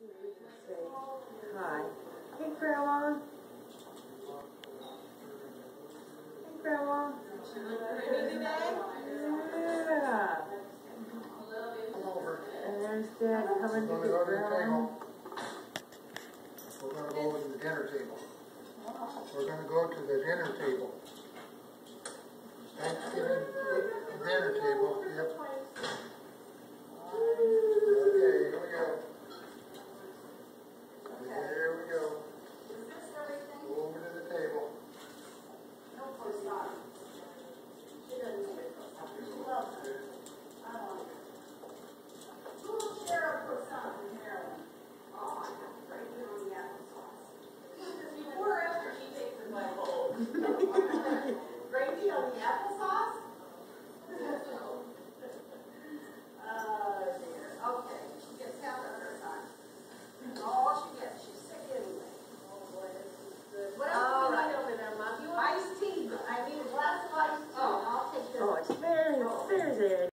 to hi. Hey, Grandma. Hey, Grandma. Yeah. Come over. And there's Dad coming to get the Grandma. We're gonna go to the dinner table. We're gonna go to the dinner table. career